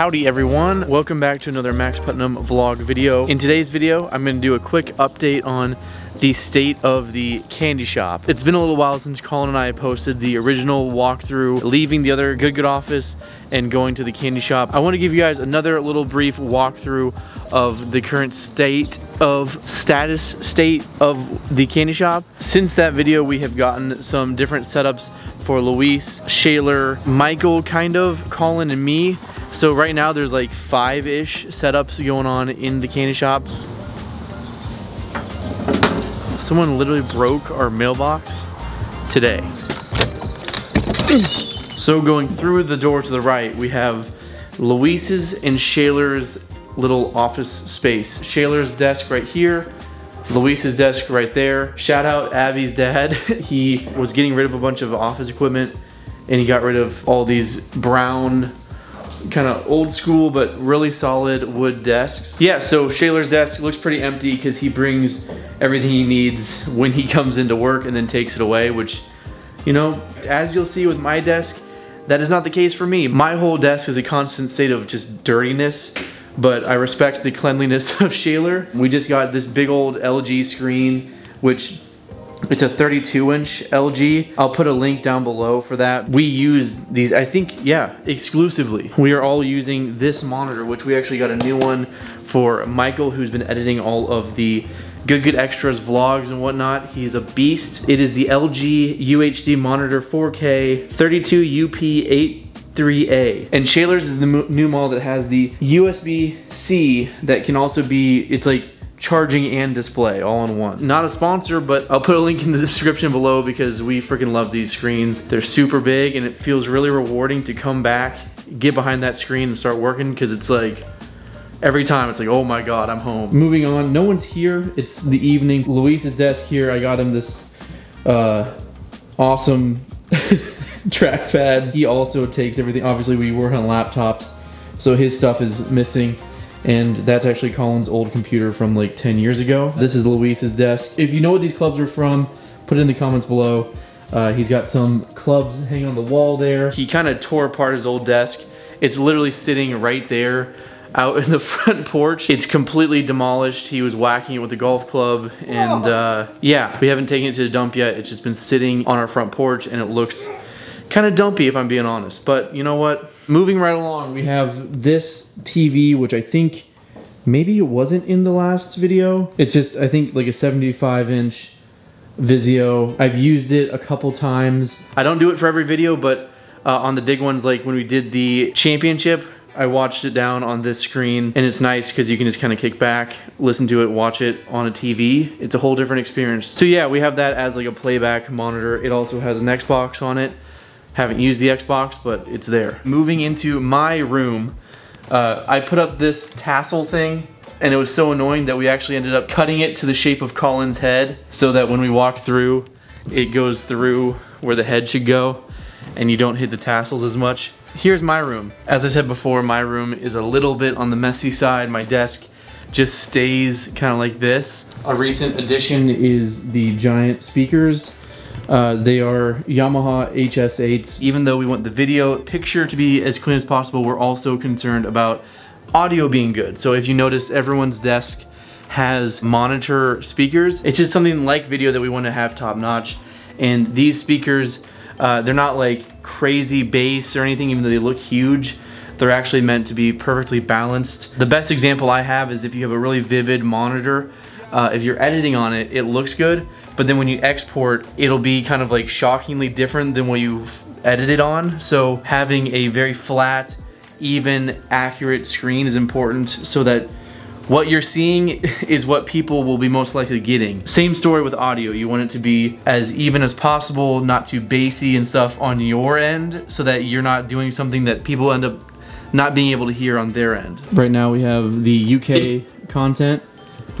Howdy everyone, welcome back to another Max Putnam vlog video. In today's video, I'm gonna do a quick update on the state of the candy shop. It's been a little while since Colin and I posted the original walkthrough, leaving the other Good Good office and going to the candy shop. I wanna give you guys another little brief walkthrough of the current state of status state of the candy shop. Since that video, we have gotten some different setups for Luis, Shaler, Michael kind of, Colin and me. So right now there's like five-ish setups going on in the candy shop. Someone literally broke our mailbox today. so going through the door to the right, we have Luis's and Shaler's little office space. Shaler's desk right here, Luis's desk right there. Shout out Abby's dad. he was getting rid of a bunch of office equipment and he got rid of all these brown kind of old school but really solid wood desks. Yeah, so Shaler's desk looks pretty empty because he brings everything he needs when he comes into work and then takes it away, which, you know, as you'll see with my desk, that is not the case for me. My whole desk is a constant state of just dirtiness, but I respect the cleanliness of Shaler. We just got this big old LG screen, which it's a 32 inch LG. I'll put a link down below for that. We use these, I think, yeah, exclusively. We are all using this monitor, which we actually got a new one for Michael, who's been editing all of the Good Good Extras vlogs and whatnot. He's a beast. It is the LG UHD monitor 4K 32 UP8 3A. And Shaler's is the new model that has the USB-C that can also be, it's like charging and display all in one. Not a sponsor, but I'll put a link in the description below because we freaking love these screens. They're super big and it feels really rewarding to come back, get behind that screen and start working because it's like, every time it's like, oh my God, I'm home. Moving on, no one's here. It's the evening. Luis's desk here, I got him this uh, awesome trackpad. He also takes everything. Obviously we work on laptops, so his stuff is missing and that's actually Colin's old computer from like 10 years ago. This is Luis's desk. If you know what these clubs are from, put it in the comments below. Uh, he's got some clubs hanging on the wall there. He kind of tore apart his old desk. It's literally sitting right there out in the front porch. It's completely demolished. He was whacking it with a golf club and uh, yeah, we haven't taken it to the dump yet. It's just been sitting on our front porch and it looks kind of dumpy if I'm being honest. But you know what? Moving right along, we have this TV, which I think maybe it wasn't in the last video. It's just, I think like a 75 inch Vizio. I've used it a couple times. I don't do it for every video, but uh, on the big ones, like when we did the championship, I watched it down on this screen and it's nice because you can just kind of kick back, listen to it, watch it on a TV. It's a whole different experience. So yeah, we have that as like a playback monitor. It also has an Xbox on it. Haven't used the Xbox, but it's there. Moving into my room, uh, I put up this tassel thing and it was so annoying that we actually ended up cutting it to the shape of Colin's head so that when we walk through, it goes through where the head should go and you don't hit the tassels as much. Here's my room. As I said before, my room is a little bit on the messy side. My desk just stays kind of like this. A recent addition is the giant speakers uh, they are Yamaha HS8s. Even though we want the video picture to be as clean as possible, we're also concerned about audio being good. So if you notice, everyone's desk has monitor speakers. It's just something like video that we want to have top notch. And these speakers, uh, they're not like crazy bass or anything, even though they look huge. They're actually meant to be perfectly balanced. The best example I have is if you have a really vivid monitor, uh, if you're editing on it, it looks good, but then when you export, it'll be kind of like shockingly different than what you've edited on. So having a very flat, even, accurate screen is important so that what you're seeing is what people will be most likely getting. Same story with audio. You want it to be as even as possible, not too bassy and stuff on your end so that you're not doing something that people end up not being able to hear on their end. Right now we have the UK content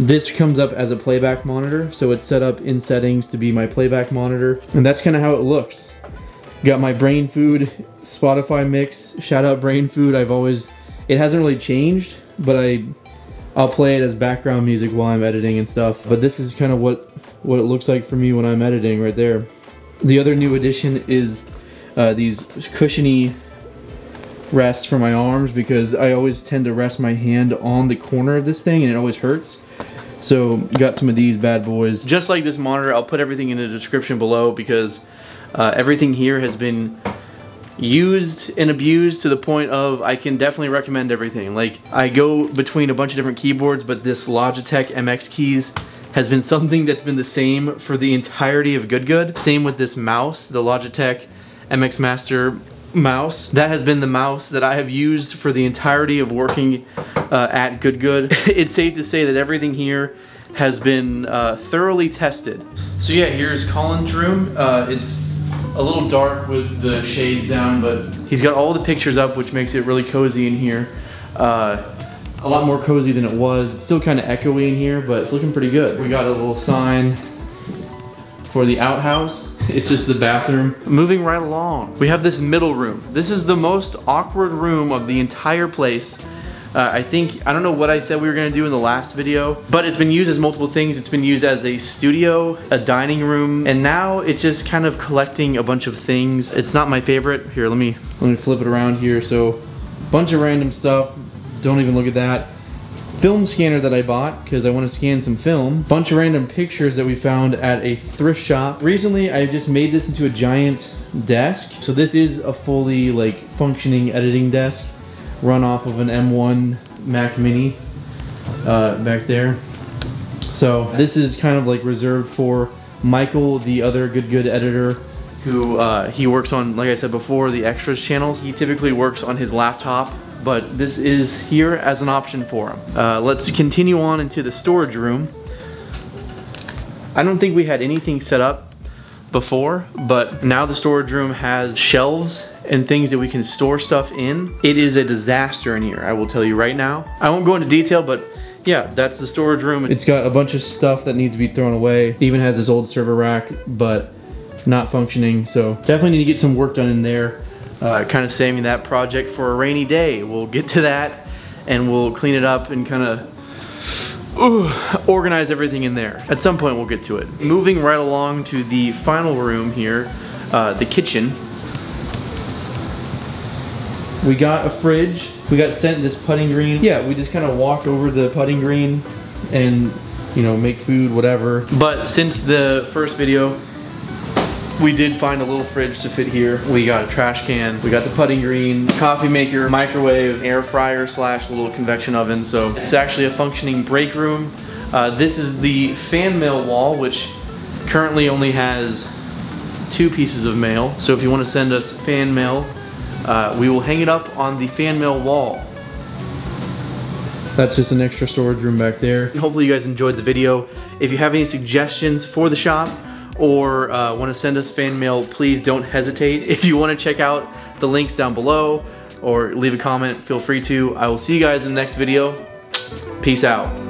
this comes up as a playback monitor, so it's set up in settings to be my playback monitor. And that's kind of how it looks. Got my Brain Food Spotify mix. Shout out Brain Food. I've always, it hasn't really changed, but I, I'll play it as background music while I'm editing and stuff. But this is kind of what, what it looks like for me when I'm editing right there. The other new addition is uh, these cushiony rests for my arms because I always tend to rest my hand on the corner of this thing and it always hurts. So got some of these bad boys. Just like this monitor, I'll put everything in the description below because uh, everything here has been used and abused to the point of I can definitely recommend everything. Like I go between a bunch of different keyboards, but this Logitech MX keys has been something that's been the same for the entirety of Good Good. Same with this mouse, the Logitech MX Master mouse. That has been the mouse that I have used for the entirety of working uh, at Good Good. it's safe to say that everything here has been uh, thoroughly tested. So yeah, here's Colin's room. Uh, it's a little dark with the shades down, but he's got all the pictures up, which makes it really cozy in here. Uh, a lot more cozy than it was. It's still kind of echoey in here, but it's looking pretty good. We got a little sign for the outhouse. It's just the bathroom. Moving right along, we have this middle room. This is the most awkward room of the entire place. Uh, I think, I don't know what I said we were gonna do in the last video, but it's been used as multiple things. It's been used as a studio, a dining room, and now it's just kind of collecting a bunch of things. It's not my favorite. Here, let me, let me flip it around here. So, bunch of random stuff. Don't even look at that. Film scanner that I bought because I want to scan some film. Bunch of random pictures that we found at a thrift shop. Recently, I just made this into a giant desk. So this is a fully like functioning editing desk run off of an M1 Mac Mini uh, back there. So this is kind of like reserved for Michael, the other good good editor who uh, he works on, like I said before, the extras channels. He typically works on his laptop, but this is here as an option for them. Uh, let's continue on into the storage room. I don't think we had anything set up before, but now the storage room has shelves and things that we can store stuff in. It is a disaster in here, I will tell you right now. I won't go into detail, but yeah, that's the storage room. It's got a bunch of stuff that needs to be thrown away. It even has this old server rack, but not functioning. So definitely need to get some work done in there. Uh, kind of saving that project for a rainy day. We'll get to that and we'll clean it up and kind of organize everything in there. At some point we'll get to it. Moving right along to the final room here, uh, the kitchen. We got a fridge. We got sent this putting green. Yeah, we just kind of walked over the putting green and, you know, make food, whatever. But since the first video, we did find a little fridge to fit here. We got a trash can, we got the putting green, coffee maker, microwave, air fryer slash little convection oven. So it's actually a functioning break room. Uh, this is the fan mail wall, which currently only has two pieces of mail. So if you want to send us fan mail, uh, we will hang it up on the fan mail wall. That's just an extra storage room back there. Hopefully you guys enjoyed the video. If you have any suggestions for the shop or uh, want to send us fan mail, please don't hesitate. If you want to check out the links down below or leave a comment, feel free to. I will see you guys in the next video. Peace out.